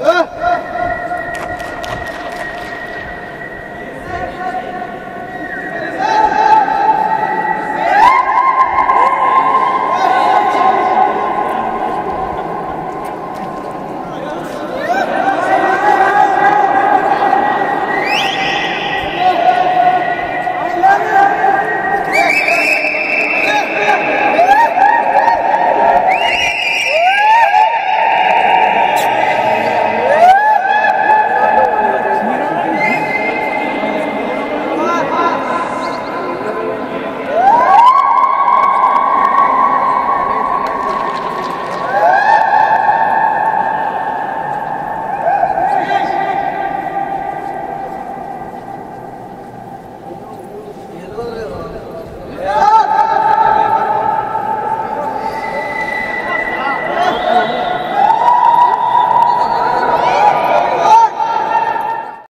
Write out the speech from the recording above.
어?